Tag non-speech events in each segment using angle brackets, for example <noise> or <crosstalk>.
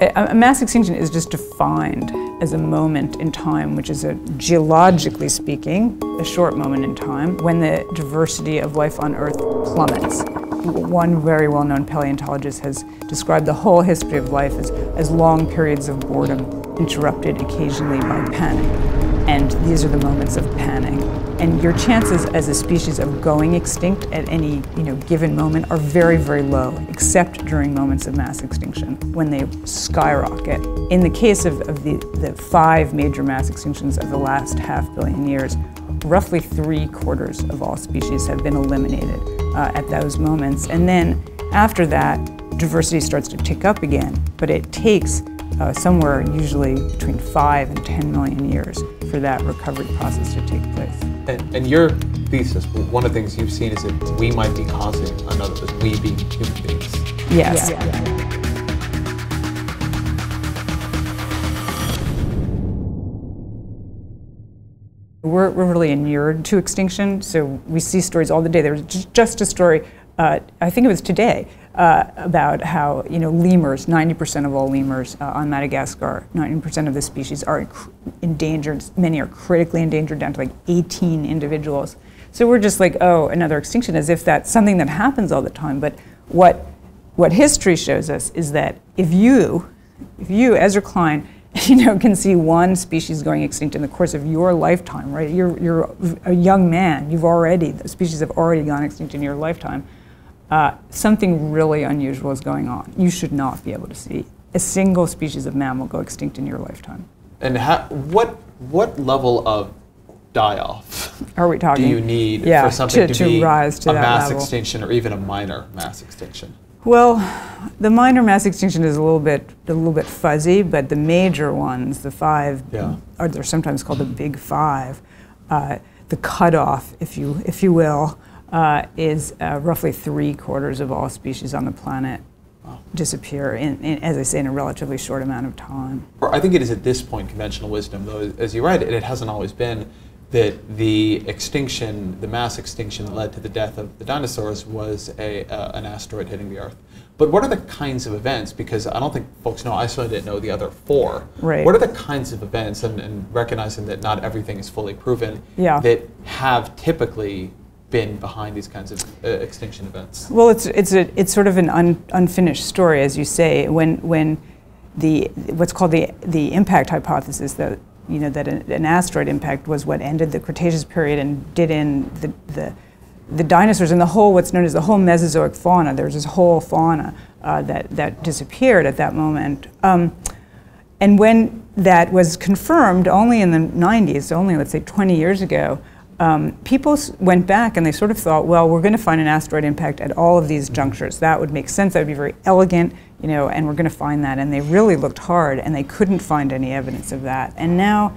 A, mass extinction is just defined as a moment in time, which is a geologically speaking, a short moment in time when the diversity of life on Earth plummets. One very well-known paleontologist has described the whole history of life as, as long periods of boredom interrupted occasionally by panic. And these are the moments of panic. And your chances as a species of going extinct at any you know, given moment are very, very low, except during moments of mass extinction, when they skyrocket. In the case of, of the, the five major mass extinctions of the last half billion years, roughly three quarters of all species have been eliminated uh, at those moments. And then after that, diversity starts to tick up again, but it takes uh, somewhere usually between five and 10 million years for that recovery process to take place. And, and your thesis, one of the things you've seen is that we might be causing another, we being human beings. Yes. Yeah. Yeah. We're, we're really inured to extinction, so we see stories all the day. There was just a story, uh, I think it was today, uh, about how you know lemurs, 90% of all lemurs uh, on Madagascar, 90% of the species are endangered. Many are critically endangered, down to like 18 individuals. So we're just like, oh, another extinction, as if that's something that happens all the time. But what what history shows us is that if you, if you, Ezra Klein, <laughs> you know, can see one species going extinct in the course of your lifetime, right? You're, you're a young man. You've already, the species have already gone extinct in your lifetime. Uh, something really unusual is going on. You should not be able to see a single species of mammal go extinct in your lifetime. And what, what level of die-off are we talking? Do you need yeah, for something to, to, to rise to a mass level. extinction or even a minor mass extinction? Well, the minor mass extinction is a little bit a little bit fuzzy, but the major ones, the five, yeah. are they're sometimes called the big five. Uh, the cutoff, if you if you will, uh, is uh, roughly three quarters of all species on the planet wow. disappear in, in, as I say, in a relatively short amount of time. I think it is at this point conventional wisdom, though, as you write it, it hasn't always been that the extinction, the mass extinction that led to the death of the dinosaurs was a, uh, an asteroid hitting the Earth. But what are the kinds of events? Because I don't think folks know, I certainly didn't know the other four. Right. What are the kinds of events, and, and recognizing that not everything is fully proven, yeah. that have typically been behind these kinds of uh, extinction events? Well, it's, it's, a, it's sort of an un, unfinished story, as you say. When, when the, what's called the, the impact hypothesis, that you know, that an, an, asteroid impact was what ended the Cretaceous period and did in the, the, the dinosaurs and the whole, what's known as the whole Mesozoic fauna. There's this whole fauna uh, that, that disappeared at that moment. Um, and when that was confirmed only in the 90s, only let's say 20 years ago, um, people went back and they sort of thought, well, we're going to find an asteroid impact at all of these junctures. That would make sense. That would be very elegant, you know, and we're going to find that. And they really looked hard and they couldn't find any evidence of that. And now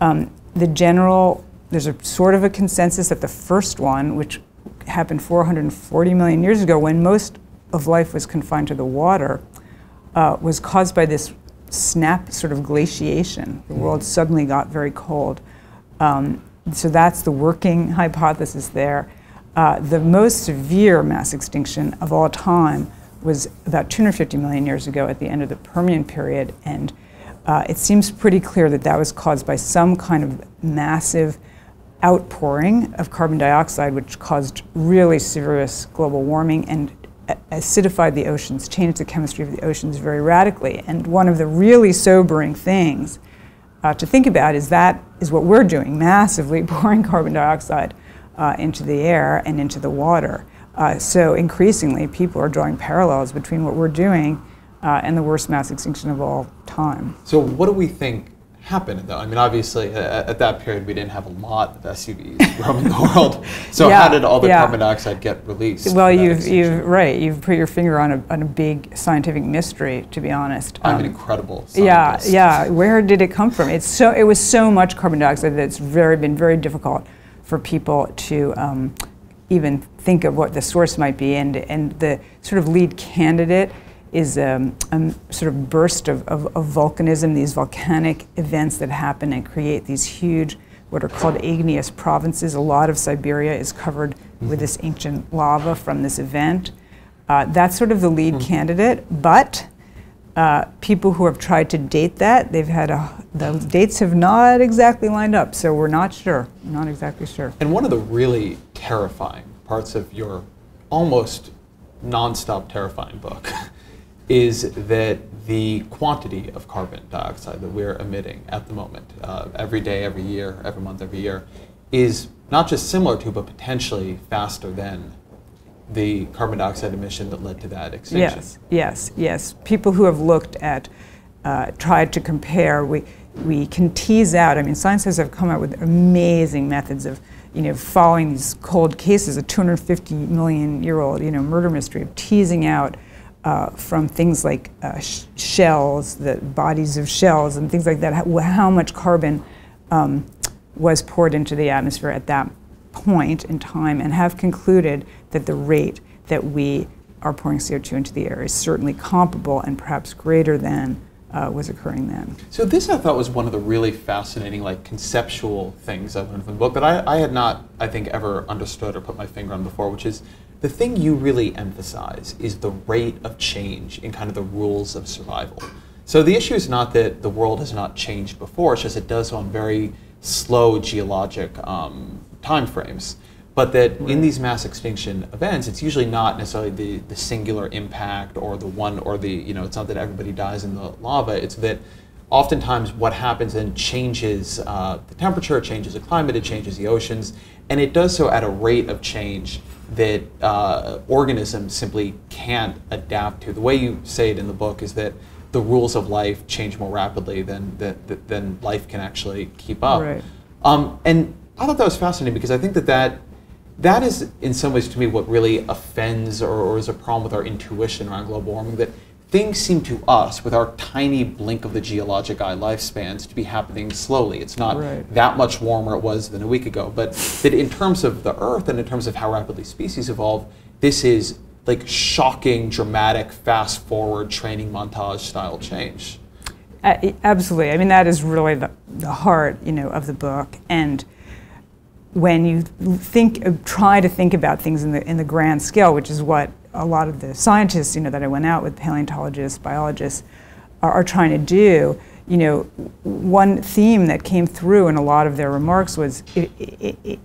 um, the general, there's a sort of a consensus that the first one, which happened 440 million years ago when most of life was confined to the water, uh, was caused by this snap sort of glaciation. The world suddenly got very cold. Um, so that's the working hypothesis there. Uh, the most severe mass extinction of all time was about 250 million years ago at the end of the Permian period, and uh, it seems pretty clear that that was caused by some kind of massive outpouring of carbon dioxide, which caused really serious global warming and acidified the oceans, changed the chemistry of the oceans very radically. And one of the really sobering things uh, to think about is that is what we're doing, massively <laughs> pouring carbon dioxide uh, into the air and into the water. Uh, so increasingly, people are drawing parallels between what we're doing uh, and the worst mass extinction of all time. So what do we think happened though? I mean, obviously uh, at that period we didn't have a lot of SUVs <laughs> roaming the world. So yeah, how did all the yeah. carbon dioxide get released? Well, you've, you've right. You've put your finger on a, on a big scientific mystery, to be honest. I'm um, an incredible scientist. Yeah, yeah. Where did it come from? It's so it was so much carbon dioxide that it's very been very difficult for people to um, even think of what the source might be. And and the sort of lead candidate is um, a sort of burst of, of, of, volcanism, these volcanic events that happen and create these huge, what are called igneous provinces. A lot of Siberia is covered with this ancient lava from this event. Uh, that's sort of the lead mm. candidate, but Uh, people who have tried to date that, they've had a, the dates have not exactly lined up, so we're not sure, not exactly sure. And one of the really terrifying parts of your almost nonstop terrifying book is that the quantity of carbon dioxide that we're emitting at the moment, uh, every day, every year, every month, every year, is not just similar to, but potentially faster than the carbon dioxide emission that led to that extinction. Yes, yes, yes. People who have looked at, uh, tried to compare, we, we can tease out, I mean, scientists have come out with amazing methods of, you know, following these cold cases, a 250 million year old, you know, murder mystery, of teasing out uh, from things like uh, sh shells, the bodies of shells and things like that, how, how much carbon um, was poured into the atmosphere at that point in time and have concluded that the rate that we are pouring CO2 into the air is certainly comparable and perhaps greater than uh, was occurring then. So this I thought was one of the really fascinating, like conceptual things I learned from the book that I, I had not, I think, ever understood or put my finger on before, which is the thing you really emphasize is the rate of change in kind of the rules of survival. So the issue is not that the world has not changed before, it's just it does so on very slow geologic um, time frames. But that right. in these mass extinction events, it's usually not necessarily the, the singular impact or the one or the, you know, it's not that everybody dies in the lava, it's that oftentimes what happens then changes uh, the temperature, changes the climate, it changes the oceans, and it does so at a rate of change that uh, organisms simply can't adapt to. The way you say it in the book is that the rules of life change more rapidly than, than, than life can actually keep up. Right. Um, and I thought that was fascinating because I think that that that is in some ways to me what really offends or, or is a problem with our intuition around global warming that things seem to us with our tiny blink of the geologic eye lifespans to be happening slowly. It's not right. that much warmer it was than a week ago but that in terms of the earth and in terms of how rapidly species evolve this is like shocking dramatic fast forward training montage style change. Uh, absolutely. I mean that is really the, the heart you know of the book. And when you think, try to think about things in the, in the grand scale, which is what a lot of the scientists, you know, that I went out with, paleontologists, biologists, are, are trying to do, you know, one theme that came through in a lot of their remarks was it, it, it,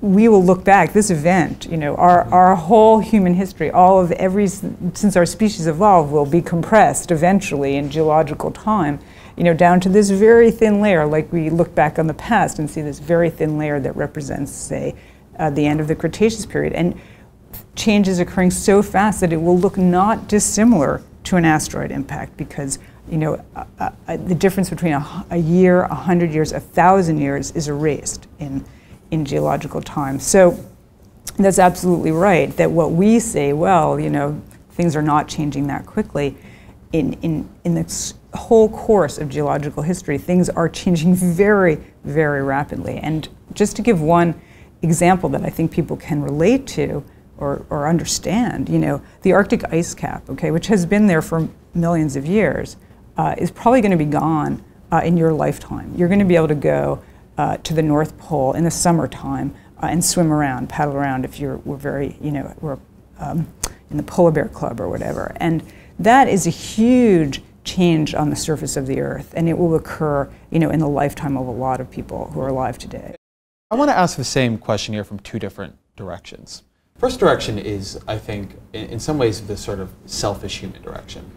we will look back, this event, you know, our, our whole human history, all of every, since our species evolved, will be compressed eventually in geological time you know, down to this very thin layer, like we look back on the past and see this very thin layer that represents, say, uh, the end of the Cretaceous period. And change is occurring so fast that it will look not dissimilar to an asteroid impact because, you know, uh, uh, the difference between a, a year, a hundred years, a thousand years is erased in, in geological time. So that's absolutely right, that what we say, well, you know, things are not changing that quickly, in, in, in the whole course of geological history, things are changing very, very rapidly. And just to give one example that I think people can relate to or, or understand, you know, the Arctic ice cap, okay, which has been there for millions of years, uh, is probably going to be gone uh, in your lifetime. You're going to be able to go uh, to the North Pole in the summertime uh, and swim around, paddle around if you're we're very, you know, we're um, in the Polar Bear Club or whatever. And that is a huge change on the surface of the earth, and it will occur, you know, in the lifetime of a lot of people who are alive today. I want to ask the same question here from two different directions. First direction is, I think, in, in some ways, the sort of selfish human direction.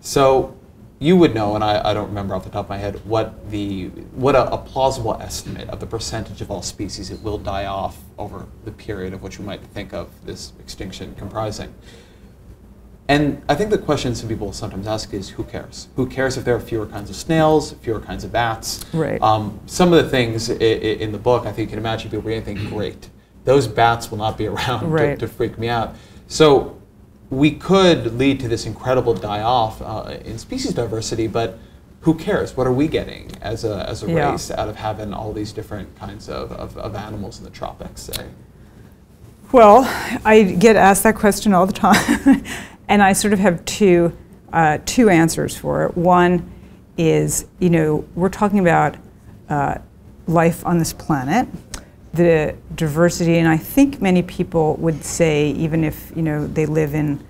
So you would know, and I, I, don't remember off the top of my head, what the what a, a, plausible estimate of the percentage of all species that will die off over the period of which we might think of this extinction comprising. And I think the question some people sometimes ask is, who cares? Who cares if there are fewer kinds of snails, fewer kinds of bats? Right. Um, some of the things in the book, I think you can imagine people reading think, great, those bats will not be <laughs> around right. to, to, freak me out. So we could lead to this incredible die-off uh, in species diversity, but who cares? What are we getting as a, as a yeah. race out of having all these different kinds of, of, of animals in the tropics, say? Well, I get asked that question all the time. <laughs> And I sort of have two, uh, two answers for it. One is, you know, we're talking about uh, life on this planet, the diversity, and I think many people would say, even if, you know, they live in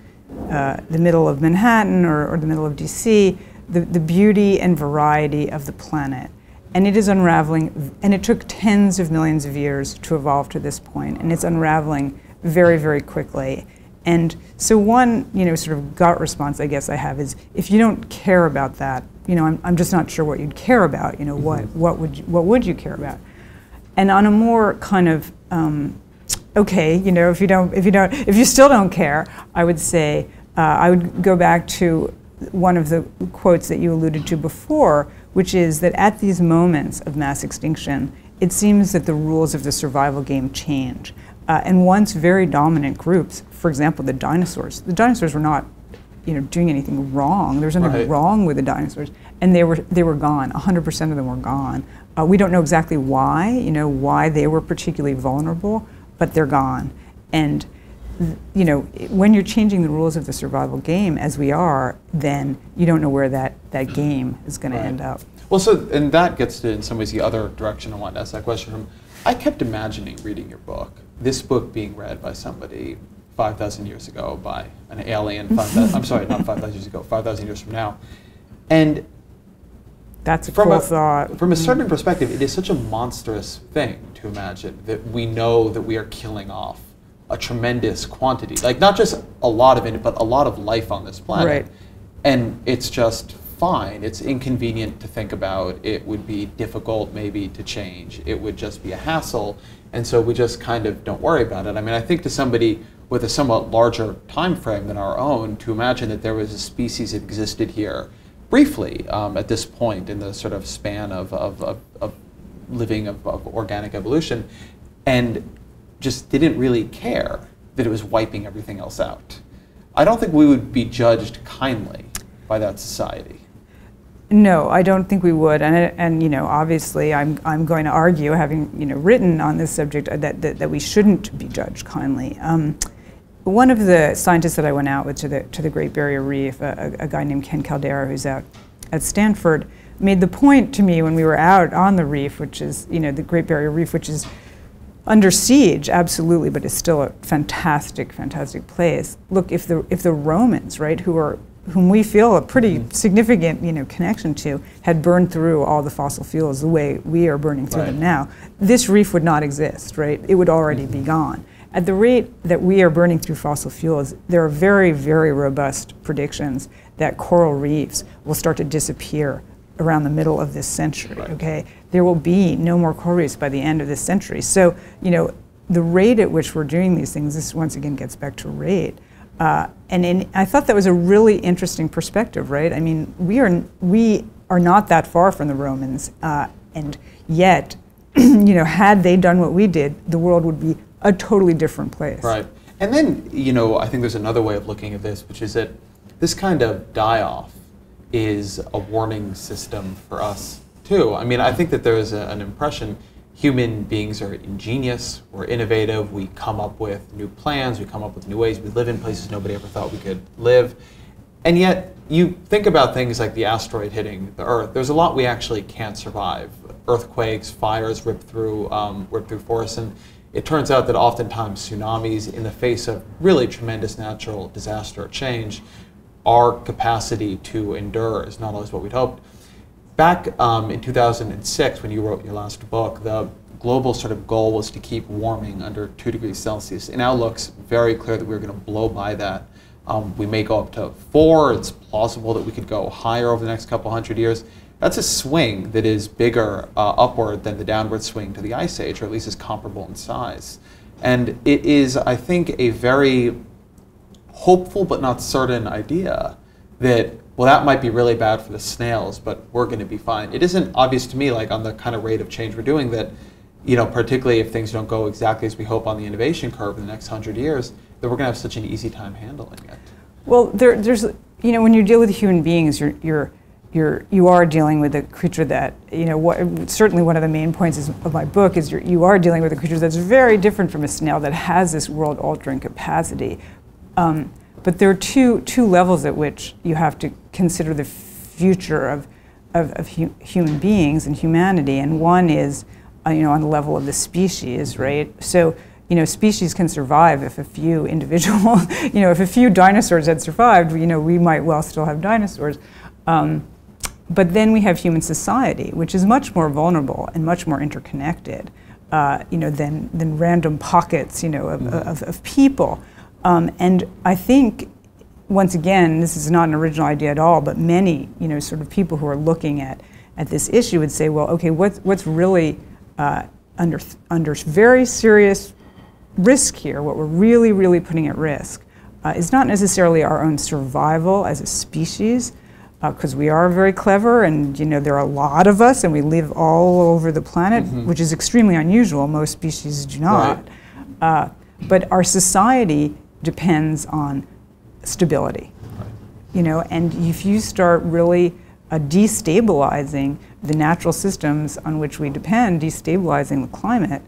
uh, the middle of Manhattan or, or the middle of DC, the, the beauty and variety of the planet. And it is unraveling, and it took tens of millions of years to evolve to this point, and it's unraveling very, very quickly. And so one, you know, sort of gut response I guess I have is if you don't care about that, you know, I'm, I'm just not sure what you'd care about. You know, mm-hmm. what what would you, what would you care about? And on a more kind of um, okay, you know, if you don't if you don't if you still don't care, I would say uh, I would go back to one of the quotes that you alluded to before, which is that at these moments of mass extinction, it seems that the rules of the survival game change. Uh, and once very dominant groups, for example, the dinosaurs, the dinosaurs were not you know, doing anything wrong. There was nothing right. wrong with the dinosaurs, and they were they were gone. 100% of them were gone. Uh, we don't know exactly why, you know, why they were particularly vulnerable, but they're gone. And you know, when you're changing the rules of the survival game, as we are, then you don't know where that, that game is going right. to end up. Well, so, and that gets to, in some ways, the other direction I want to ask that question from. I kept imagining reading your book this book being read by somebody 5,000 years ago by an alien, 5, I'm sorry, not 5,000 years ago, 5,000 years from now. And that's a from cool a, thought. From a certain mm. perspective, it is such a monstrous thing to imagine that we know that we are killing off a tremendous quantity, like not just a lot of it, but a lot of life on this planet. Right. And it's just fine. It's inconvenient to think about. It would be difficult maybe to change. It would just be a hassle. And so we just kind of don't worry about it. I mean, I think to somebody with a somewhat larger time frame than our own, to imagine that there was a species that existed here briefly um, at this point in the sort of span of, of, of, of living of, of organic evolution, and just didn't really care that it was wiping everything else out. I don't think we would be judged kindly by that society. No, I don't think we would, and and you know, obviously, I'm I'm going to argue, having you know written on this subject, uh, that that, that we shouldn't be judged kindly. Um, one of the scientists that I went out with to the to the Great Barrier Reef, a, a, guy named Ken Caldeira, who's out at Stanford, made the point to me when we were out on the reef, which is you know the Great Barrier Reef, which is under siege, absolutely, but it's still a fantastic, fantastic place. Look, if the if the Romans, right, who are whom we feel a pretty mm-hmm. significant you know, connection to, had burned through all the fossil fuels the way we are burning through right. them now, this reef would not exist, right? It would already mm-hmm. be gone. At the rate that we are burning through fossil fuels, there are very, very robust predictions that coral reefs will start to disappear around the middle of this century, right. okay? There will be no more coral reefs by the end of this century. So, you know, the rate at which we're doing these things, this once again gets back to rate, uh, and in, I thought that was a really interesting perspective, right? I mean, we are we are not that far from the Romans, uh, and yet, <clears throat> you know, had they done what we did, the world would be a totally different place. Right. And then, you know, I think there's another way of looking at this, which is that this kind of die-off is a warning system for us too. I mean, I think that there is a, an impression human beings are ingenious, we're innovative, we come up with new plans, we come up with new ways, we live in places nobody ever thought we could live. And yet, you think about things like the asteroid hitting the Earth, there's a lot we actually can't survive. Earthquakes, fires rip through, um, rip through forests, and it turns out that oftentimes tsunamis, in the face of really tremendous natural disaster or change, our capacity to endure is not always what we'd hoped back um, in 2006, when you wrote your last book, the global sort of goal was to keep warming under 2 degrees Celsius. It now looks very clear that we're going to blow by that. Um, we may go up to 4. It's plausible that we could go higher over the next couple hundred years. That's a swing that is bigger uh, upward than the downward swing to the Ice Age, or at least is comparable in size. And it is, I think, a very hopeful but not certain idea that well, that might be really bad for the snails, but we're going to be fine. It isn't obvious to me, like on the kind of rate of change we're doing, that, you know, particularly if things don't go exactly as we hope on the innovation curve in the next hundred years, that we're going to have such an easy time handling it. Well, there, there's, you know, when you deal with human beings, you're, you're, you're, you are dealing with a creature that, you know, what, certainly one of the main points is, of my book is you're, you are dealing with a creature that's very different from a snail that has this world altering capacity. Um, but there are two, two levels at which you have to consider the future of, of, of hu human beings and humanity. And one is, uh, you know, on the level of the species, right? So you know, species can survive if a few <laughs> individual, you know, if a few dinosaurs had survived, you know, we might well still have dinosaurs. Um, but then we have human society, which is much more vulnerable and much more interconnected, uh, you know, than, than random pockets, you know, of, mm-hmm. of, of people. Um, and I think, once again, this is not an original idea at all, but many, you know, sort of people who are looking at, at this issue would say, well, okay, what's, what's really uh, under, under very serious risk here, what we're really, really putting at risk, uh, is not necessarily our own survival as a species, because uh, we are very clever and you know there are a lot of us and we live all over the planet mm-hmm. which is extremely unusual most species do not right. uh, but our society depends on stability right. you know and if you start really uh, destabilizing the natural systems on which we depend destabilizing the climate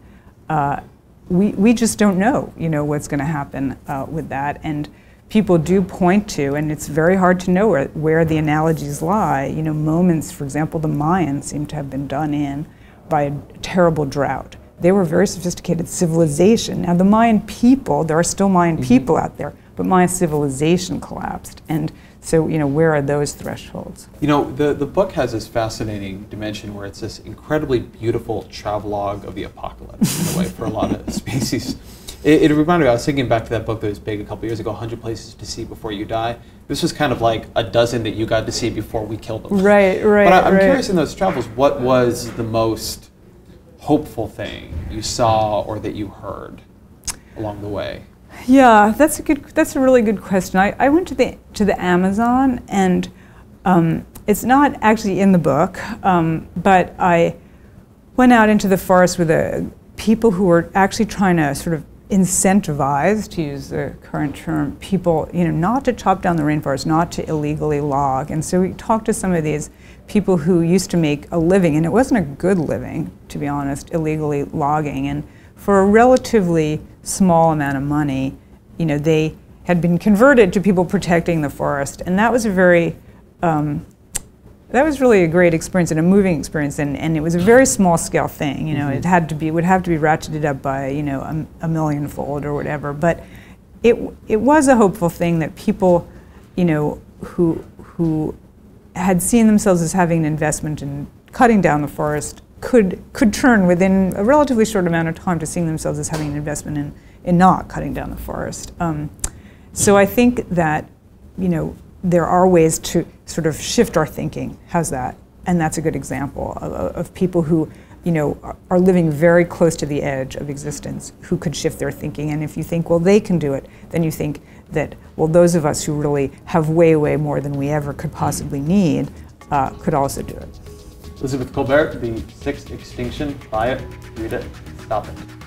uh, we, we just don't know you know what's going to happen uh, with that and people do point to, and it's very hard to know where, where the analogies lie. You know, moments, for example, the Mayans seem to have been done in by a terrible drought. They were a very sophisticated civilization. Now, the Mayan people, there are still Mayan mm-hmm. people out there, but Mayan civilization collapsed. And so, you know, where are those thresholds? You know, the, the book has this fascinating dimension where it's this incredibly beautiful travelogue of the apocalypse, in a way, for a lot of <laughs> species. It, it, reminded me, I was thinking back to that book that was big a couple years ago, 100 Places to See Before You Die. This was kind of like a dozen that you got to see before we killed them. Right, right. But I, am right. curious in those travels, what was the most hopeful thing you saw or that you heard along the way? Yeah, that's a good. That's a really good question. I, I went to the to the Amazon, and um, it's not actually in the book, um, but I went out into the forest with a, people who were actually trying to sort of incentivize, to use the current term, people, you know, not to chop down the rainforest, not to illegally log. And so we talked to some of these people who used to make a living, and it wasn't a good living, to be honest, illegally logging. And for a relatively small amount of money, you know, they had been converted to people protecting the forest. And that was a very um, that was really a great experience and a moving experience, and, and it was a very small scale thing. You know, mm-hmm. it had to be would have to be ratcheted up by you know a, a million fold or whatever. But it it was a hopeful thing that people, you know, who who had seen themselves as having an investment in cutting down the forest could could turn within a relatively short amount of time to seeing themselves as having an investment in in not cutting down the forest. Um, so I think that you know there are ways to sort of shift our thinking. How's that? And that's a good example of, of people who, you know, are living very close to the edge of existence who could shift their thinking. And if you think, well, they can do it, then you think that, well, those of us who really have way, way more than we ever could possibly need uh, could also do it. Elizabeth Kolbert, The Sixth Extinction. Buy it, read it, stop it.